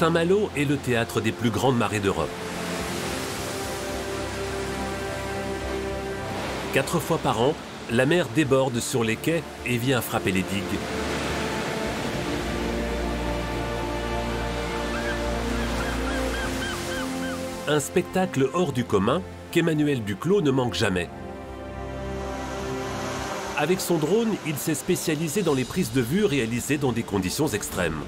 Saint-Malo est le théâtre des plus grandes marées d'Europe. Quatre fois par an, la mer déborde sur les quais et vient frapper les digues. Un spectacle hors du commun qu'Emmanuel Duclos ne manque jamais. Avec son drone, il s'est spécialisé dans les prises de vue réalisées dans des conditions extrêmes.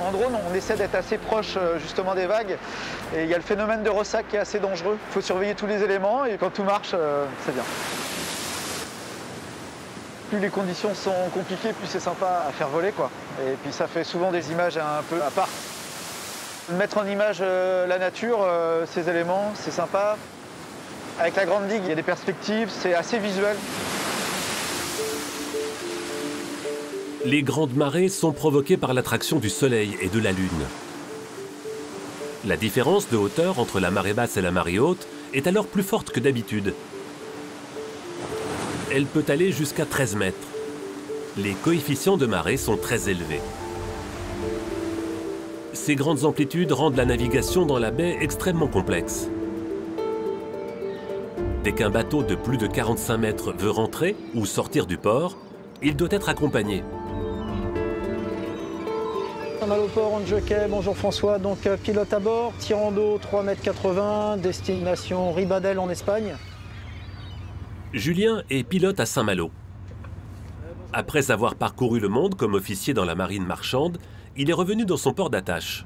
En drone, on essaie d'être assez proche euh, justement des vagues et il y a le phénomène de ressac qui est assez dangereux. Il faut surveiller tous les éléments et quand tout marche, euh, c'est bien. Plus les conditions sont compliquées, plus c'est sympa à faire voler quoi. Et puis ça fait souvent des images un peu à part. Mettre en image euh, la nature, ces éléments, c'est sympa. Avec la grande digue, il y a des perspectives, c'est assez visuel. Les grandes marées sont provoquées par l'attraction du Soleil et de la Lune. La différence de hauteur entre la marée basse et la marée haute est alors plus forte que d'habitude. Elle peut aller jusqu'à 13 mètres. Les coefficients de marée sont très élevés. Ces grandes amplitudes rendent la navigation dans la baie extrêmement complexe. Dès qu'un bateau de plus de 45 mètres veut rentrer ou sortir du port, il doit être accompagné. En jockey, bonjour François. Donc euh, pilote à bord, tirant d'eau 3,80 m, destination Ribadel en Espagne. Julien est pilote à Saint-Malo. Après avoir parcouru le monde comme officier dans la marine marchande, il est revenu dans son port d'attache.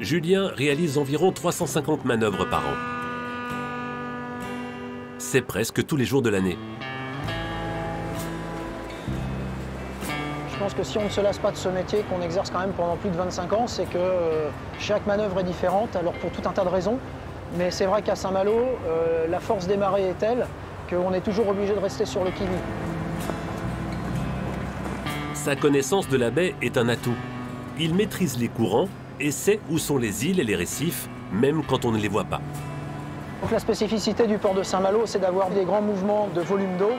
Julien réalise environ 350 manœuvres par an c'est presque tous les jours de l'année. Je pense que si on ne se lasse pas de ce métier qu'on exerce quand même pendant plus de 25 ans, c'est que euh, chaque manœuvre est différente, alors pour tout un tas de raisons. Mais c'est vrai qu'à Saint-Malo, euh, la force des marées est telle qu'on est toujours obligé de rester sur le qui Sa connaissance de la baie est un atout. Il maîtrise les courants et sait où sont les îles et les récifs, même quand on ne les voit pas la spécificité du port de Saint-Malo, c'est d'avoir des grands mouvements de volume d'eau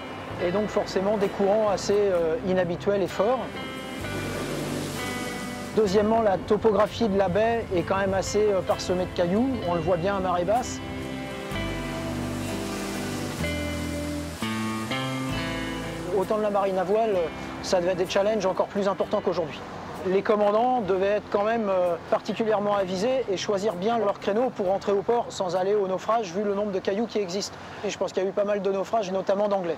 et donc forcément des courants assez euh, inhabituels et forts. Deuxièmement, la topographie de la baie est quand même assez euh, parsemée de cailloux, on le voit bien à marée basse. Au temps de la marine à voile, ça devait être des challenges encore plus importants qu'aujourd'hui les commandants devaient être quand même euh, particulièrement avisés et choisir bien leur créneau pour rentrer au port sans aller au naufrage vu le nombre de cailloux qui existent. Et je pense qu'il y a eu pas mal de naufrages, notamment d'anglais.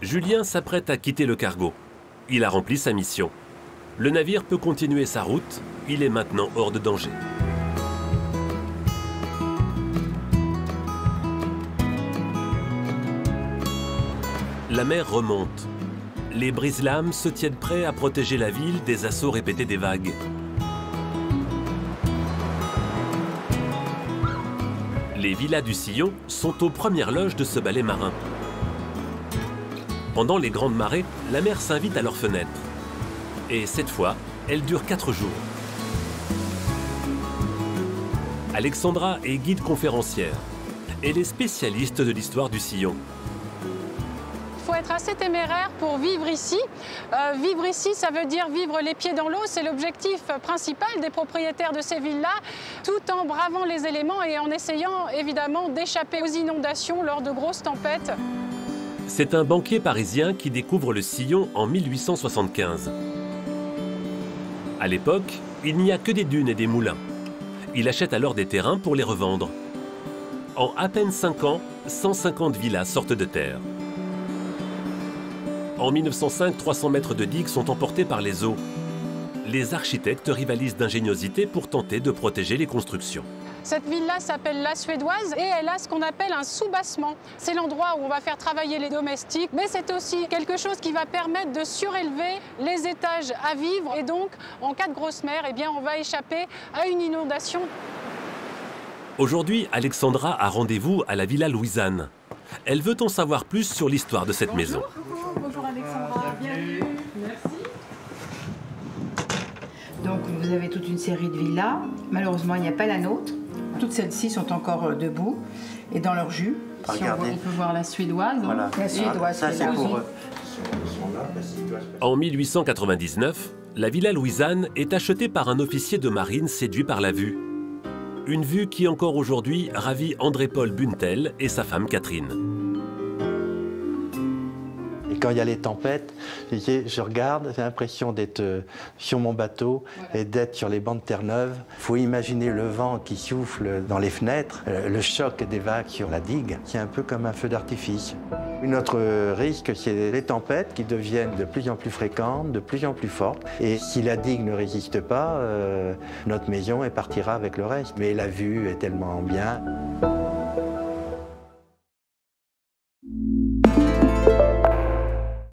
Julien s'apprête à quitter le cargo. Il a rempli sa mission. Le navire peut continuer sa route. Il est maintenant hors de danger. La mer remonte les brise-lames se tiennent prêts à protéger la ville des assauts répétés des vagues. Les villas du Sillon sont aux premières loges de ce ballet marin. Pendant les grandes marées, la mer s'invite à leurs fenêtres. Et cette fois, elle dure quatre jours. Alexandra est guide conférencière. Elle est spécialiste de l'histoire du Sillon être assez téméraire pour vivre ici. Euh, vivre ici, ça veut dire vivre les pieds dans l'eau. C'est l'objectif principal des propriétaires de ces villes-là, tout en bravant les éléments et en essayant évidemment d'échapper aux inondations lors de grosses tempêtes. C'est un banquier parisien qui découvre le sillon en 1875. À l'époque, il n'y a que des dunes et des moulins. Il achète alors des terrains pour les revendre. En à peine 5 ans, 150 villas sortent de terre. En 1905, 300 mètres de digues sont emportés par les eaux. Les architectes rivalisent d'ingéniosité pour tenter de protéger les constructions. Cette ville-là s'appelle la Suédoise et elle a ce qu'on appelle un soubassement. C'est l'endroit où on va faire travailler les domestiques, mais c'est aussi quelque chose qui va permettre de surélever les étages à vivre et donc, en cas de grosse mer, eh bien, on va échapper à une inondation. Aujourd'hui, Alexandra a rendez-vous à la Villa Louisanne. Elle veut en savoir plus sur l'histoire de cette maison. Bonjour Alexandra, bienvenue. Merci. Donc vous avez toute une série de villas. Malheureusement, il n'y a pas la nôtre. Toutes celles-ci sont encore euh, debout et dans leur jus. Si on, peut voir la suédoise. Voilà. La suédoise, ça c'est pour eux. En 1899, la villa Louisanne est achetée par un officier de marine séduit par la vue. Une vue qui encore aujourd'hui ravit André-Paul Buntel et sa femme Catherine quand il y a les tempêtes, je regarde, j'ai l'impression d'être euh, sur mon bateau et d'être sur les bancs de Terre-Neuve. Il faut imaginer le vent qui souffle dans les fenêtres, euh, le choc des vagues sur la digue, c'est un peu comme un feu d'artifice. Une autre risque, c'est les tempêtes qui deviennent de plus en plus fréquentes, de plus en plus fortes. Et si la digue ne résiste pas, euh, notre maison partira avec le reste. Mais la vue est tellement bien.